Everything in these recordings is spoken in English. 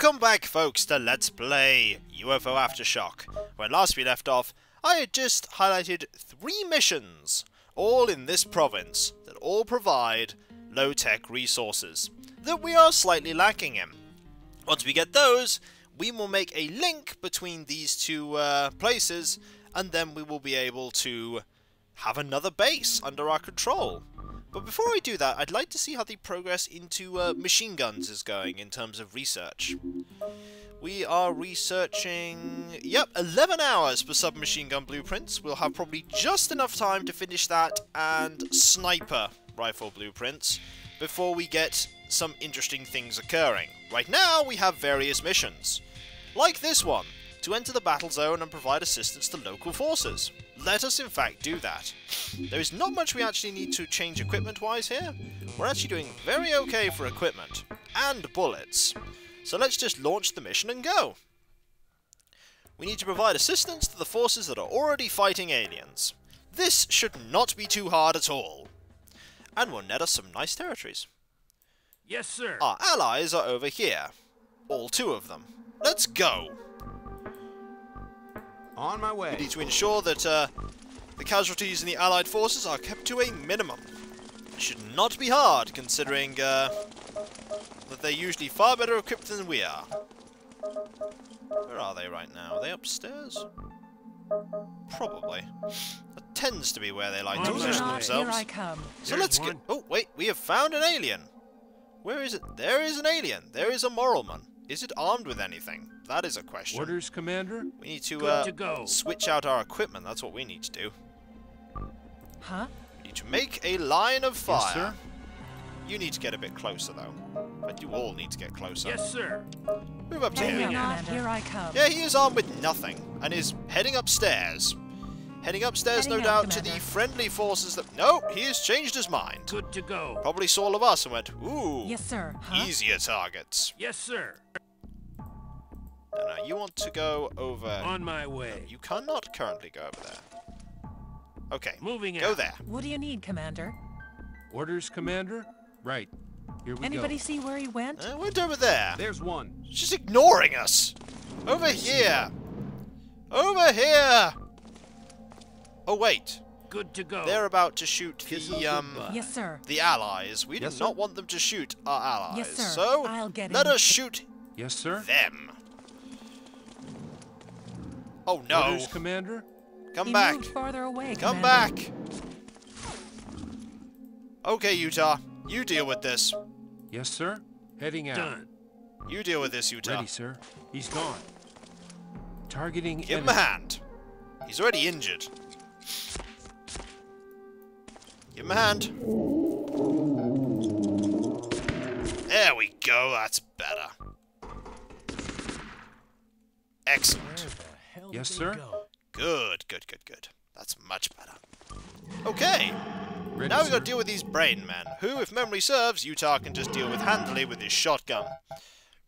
Welcome back, folks, to Let's Play UFO Aftershock. When last we left off, I had just highlighted three missions, all in this province, that all provide low-tech resources, that we are slightly lacking in. Once we get those, we will make a link between these two uh, places, and then we will be able to have another base under our control. But before I do that, I'd like to see how the progress into uh, machine guns is going in terms of research. We are researching, yep, 11 hours for submachine gun blueprints. We'll have probably just enough time to finish that and sniper rifle blueprints before we get some interesting things occurring. Right now, we have various missions, like this one, to enter the battle zone and provide assistance to local forces. Let us in fact do that. There is not much we actually need to change equipment-wise here. We're actually doing very okay for equipment. And bullets. So let's just launch the mission and go. We need to provide assistance to the forces that are already fighting aliens. This should not be too hard at all. And will net us some nice territories. Yes, sir. Our allies are over here. All two of them. Let's go! On my way. We need to ensure that uh, the casualties in the Allied forces are kept to a minimum. It should not be hard, considering uh, that they're usually far better equipped than we are. Where are they right now? Are they upstairs? Probably. That tends to be where they like to position themselves. Here I come. So There's let's one. get. Oh wait, we have found an alien. Where is it? There is an alien. There is a Moralman. Is it armed with anything? That is a question. Orders, Commander? We need to, uh, to go. switch out our equipment. That's what we need to do. Huh? We need to make a line of fire. Yes, sir. You need to get a bit closer, though. But you all need to get closer. Yes, sir. Move up to Ready or here. here I come. Yeah, he is armed with nothing and is heading upstairs. Heading upstairs, no Heading out, doubt, to the friendly forces that. No, he has changed his mind. Good to go. Probably saw all of us and went, ooh, Yes, sir. Huh? easier targets. Yes, sir. No, no, you want to go over. On my way. You cannot currently go over there. Okay, Moving go out. there. What do you need, Commander? Orders, Commander? Right. Here we Anybody go. see where he went? Uh, went over there. There's one. She's ignoring us. Over here. Over here. Oh wait, Good to go. they're about to shoot Kiss the um. Yes, sir. the allies. We Yes, do sir. not want them to shoot our allies. Yes, sir. So I'll get let in. us shoot Yes, sir. them. Oh no! Orders, Commander? Come he back! moved farther away, Come Commander. back! Okay, Utah. You deal with this. Yes, sir. Heading out. Done. You deal with this, Utah. Ready, sir. He's gone. Targeting Give him a hand. He's already injured. Give him a hand. There we go, that's Yes, sir. Good, good, good, good. That's much better. Okay, Ready, now we've got to deal with these brain men, who, if memory serves, Utah can just deal with handily with his shotgun.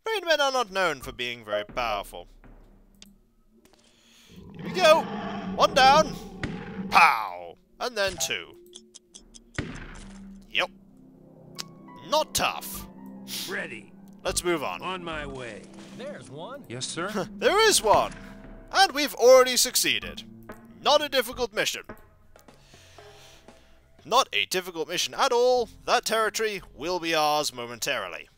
Brain men are not known for being very powerful. Here we go. One down. Pow. And then two. Yep. Not tough. Ready. Let's move on. On my way. There's one. Yes, sir. There is one. And we've already succeeded. Not a difficult mission. Not a difficult mission at all. That territory will be ours momentarily.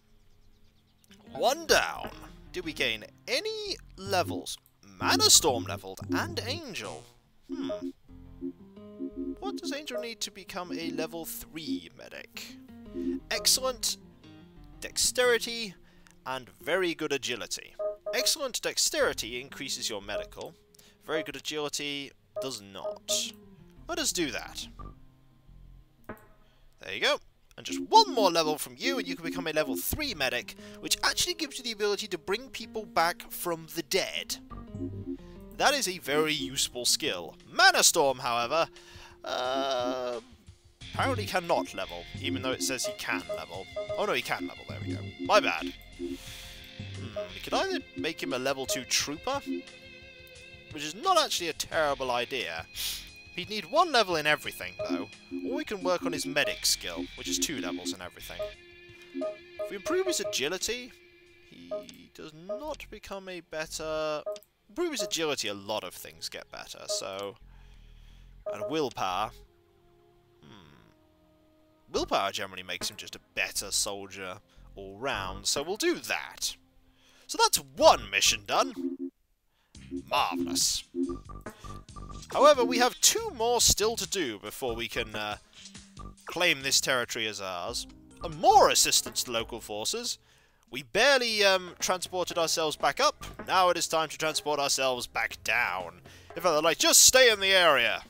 One down. Did we gain any levels? Mana Storm leveled and Angel. Hmm. What does Angel need to become a level 3 medic? Excellent dexterity and very good agility. Excellent dexterity increases your medical. Very good agility does not. Let us do that. There you go. And just one more level from you and you can become a level 3 medic, which actually gives you the ability to bring people back from the dead. That is a very useful skill. Mana Storm, however, uh, apparently cannot level, even though it says he can level. Oh no, he can level, there we go. My bad. We could either make him a level 2 trooper, which is not actually a terrible idea. He'd need one level in everything, though, or we can work on his medic skill, which is two levels in everything. If we improve his agility, he does not become a better... Improve his agility, a lot of things get better, so... And willpower. Hmm. Willpower generally makes him just a better soldier all round, so we'll do that. So that's one mission done. Marvellous. However, we have two more still to do before we can uh, claim this territory as ours. And more assistance to local forces. We barely um, transported ourselves back up. Now it is time to transport ourselves back down. In fact, like, just stay in the area.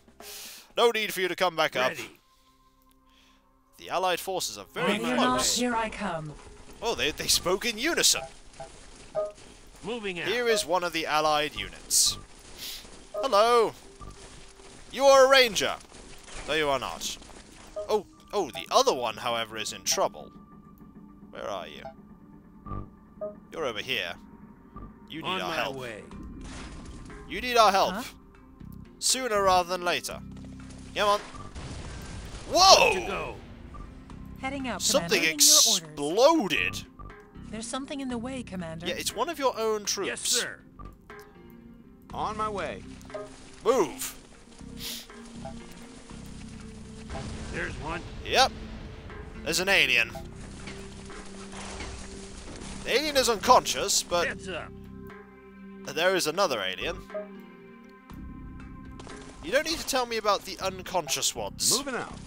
No need for you to come back up. The Allied forces are very Ready or not, close. here I come. Oh, they, they spoke in unison. Moving out. Here is one of the Allied units. Hello. You are a ranger. No, you are not. Oh, oh, the other one, however, is in trouble. Where are you? You're over here. You need On our my help. way. You need our help. Huh? Sooner rather than later. Come on. Whoa! Heading out, Something Commander. Your exploded. There's something in the way, Commander. Yeah, it's one of your own troops. Yes, sir. On my way. Move. There's one. Yep. There's an alien. The alien is unconscious, but there is another alien. You don't need to tell me about the unconscious ones. Moving out.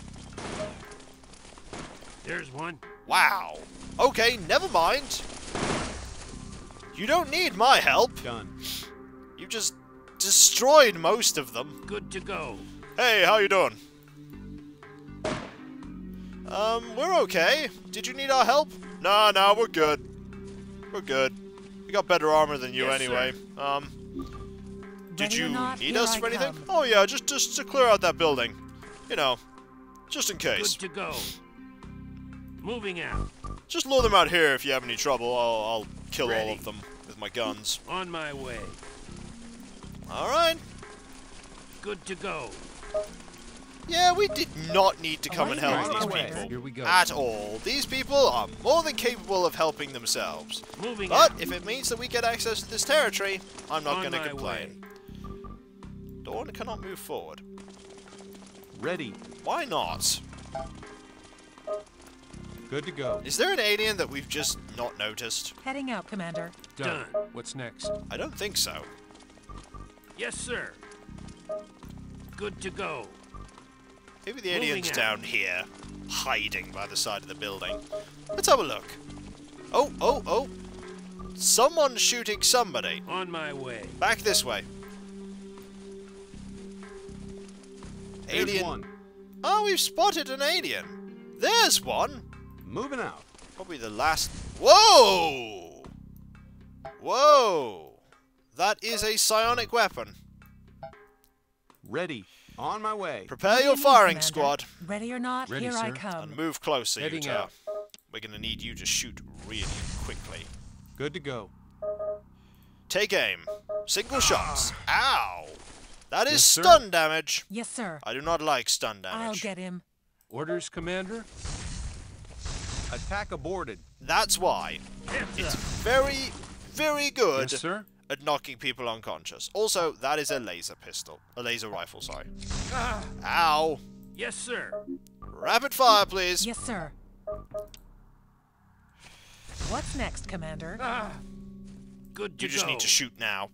There's one. Wow. Okay, never mind. You don't need my help. Done. You just destroyed most of them. Good to go. Hey, how you doing? Um, we're okay. Did you need our help? Nah, nah, we're good. We're good. We got better armor than you Yes, anyway. Um, did Ready you not, need us I for anything? come. Oh yeah, just just to clear out that building. You know, just in case. Good to go. Moving out. Just lure them out here if you have any trouble. I'll, I'll kill all of them with my guns. On my way. All right. Good to go. Yeah, we did not need to come and help these On way. people Here we go. at all. These people are more than capable of helping themselves. Moving But out. if it means that we get access to this territory, I'm not going to my complain. Dawn cannot move forward. Ready. Why not? Good to go. Is there an alien that we've just not noticed? Heading out, Commander. Done. Done. What's next? I don't think so. Yes, sir. Good to go. Maybe the Moving alien's out. down here, hiding by the side of the building. Let's have a look. Oh, oh, oh. Someone's shooting somebody. On my way. Back this way. There's Alien. one. Oh, we've spotted an alien. There's one. Moving out. Probably the last. Whoa! Whoa! That is a psionic weapon. Ready. On my way. Prepare your firing Commander? squad Ready or not, Ready, here I sir. come. and move closer, Heading Utah. out. We're gonna need you to shoot really quickly. Good to go. Take aim. Single shots. Ah. Ow! That is Yes, sir. stun damage. Yes, sir. I do not like stun damage. I'll get him. Orders, Commander? Attack aborted. That's why it's very, very good Yes, sir. at knocking people unconscious. Also, that is a laser pistol. A laser rifle, sorry. Ah. Ow! Yes, sir. Rapid fire, please. Yes, sir. What's next, Commander? Ah. Good to You just go. need to shoot now.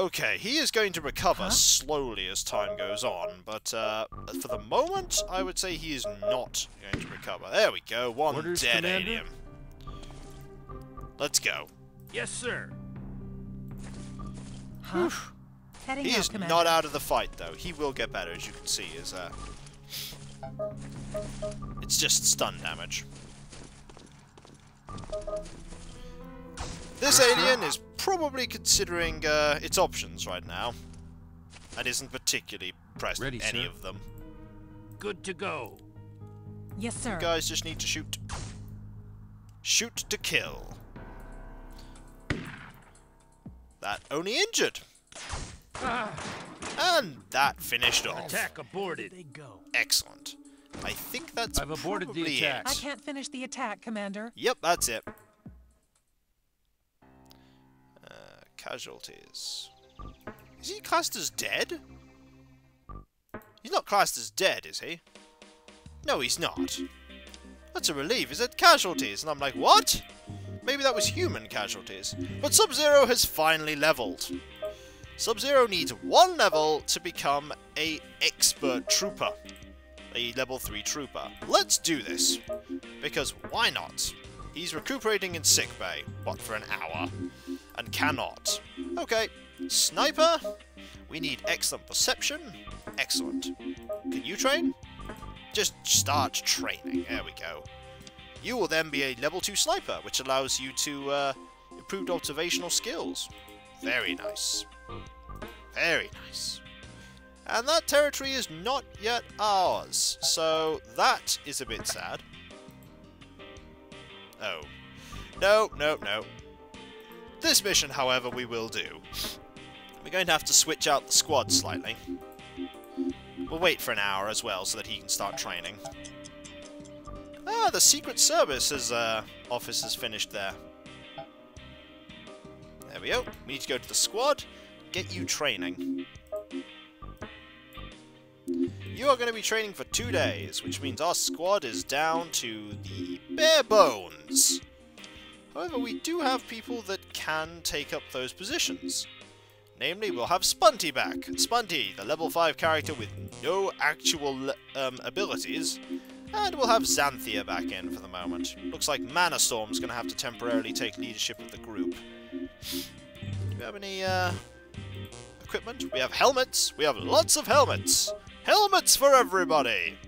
Okay, he is going to recover Huh? slowly as time goes on, but uh, for the moment, I would say he is not going to recover. There we go, one Orders, dead Commander? alien. Let's go. Yes, sir. Huh? Heading He out, is Commander. not out of the fight, though. He will get better, as you can see. Is uh, it's just stun damage. This alien is probably considering uh, its options right now, and isn't particularly pressed Ready, any sir. of them. Good to go. Yes, sir. You guys just need to shoot. Shoot to kill. That only injured. Ah. And that finished off. Attack aborted. They go. Excellent. I think that's I've aborted the probably attack. I can't finish the attack, Commander. Yep, that's it. Casualties. Is he classed as dead? He's not classed as dead, is he? No, he's not. That's a relief. He said casualties, and I'm like, what? Maybe that was human casualties. But Sub-Zero has finally leveled. Sub-Zero needs one level to become a expert trooper. A level 3 trooper. Let's do this. Because why not? He's recuperating in sickbay, what, for an hour? And cannot. Okay, sniper. We need excellent perception. Excellent. Can you train? Just start training. There we go. You will then be a level 2 sniper, which allows you to uh, improved observational skills. Very nice. Very nice. And that territory is not yet ours, so that is a bit sad. Oh. No, no, no. This mission, however, we will do. We're going to have to switch out the squad slightly. We'll wait for an hour as well so that he can start training. Ah, the Secret Service's uh, office is finished there. There we go. We need to go to the squad, get you training. You are going to be training for two days, which means our squad is down to the bare bones. However, we do have people that can take up those positions. Namely, we'll have Spunty back. Spunty, the level 5 character with no actual um, abilities. And we'll have Xanthia back in for the moment. Looks like Mana Storm's going to have to temporarily take leadership of the group. Do we have any uh, equipment? We have helmets. We have lots of helmets. Helmets for everybody!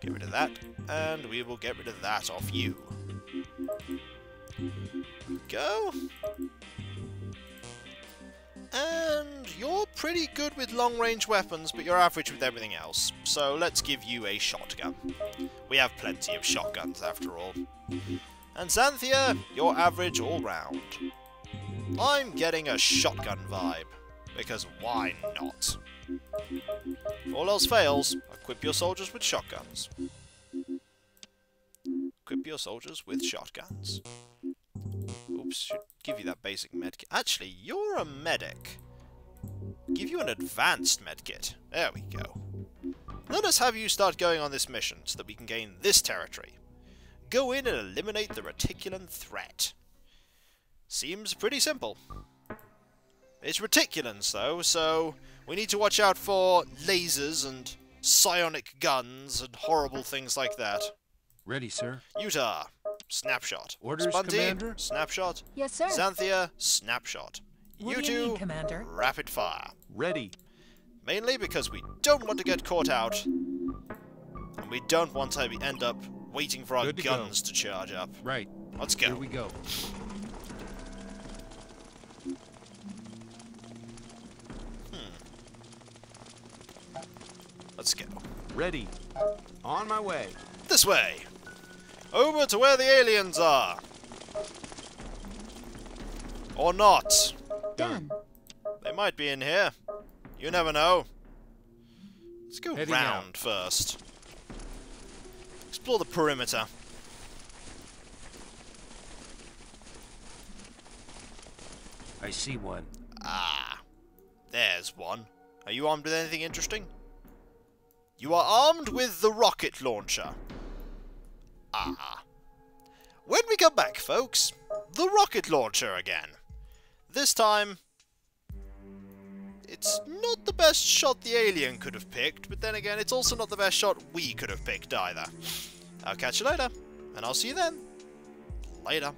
Get rid of that, and we will get rid of that off you. Go. And you're pretty good with long-range weapons, but you're average with everything else. So let's give you a shotgun. We have plenty of shotguns, after all. And Xanthia, you're average all round. I'm getting a shotgun vibe, because why not? If all else fails, equip your soldiers with shotguns. Equip your soldiers with shotguns. Oops, should give you that basic medkit. Actually, you're a medic. Give you an advanced medkit. There we go. Let us have you start going on this mission so that we can gain this territory. Go in and eliminate the reticulan threat. Seems pretty simple. It's reticulans, though, so we need to watch out for lasers and psionic guns and horrible things like that. Ready, sir. Utah, snapshot. Orders, Spunty, Commander? snapshot. Yes, sir. Xanthia, snapshot. What you do you two, need, Commander? rapid fire. Ready. Mainly because we don't want to get caught out, and we don't want to end up waiting for our Good to go. guns to charge up. Right. Let's go. Here we go. Hmm. Let's go. Ready. On my way. This way. Over to where the aliens are. Or not. Done. They might be in here. You never know. Let's go Heading round first. Explore the perimeter. I see one. Ah. There's one. Are you armed with anything interesting? You are armed with the rocket launcher. Ah. When we come back, folks, the rocket launcher again. This time, it's not the best shot the alien could have picked, but then again, it's also not the best shot we could have picked either. I'll catch you later, and I'll see you then. Later.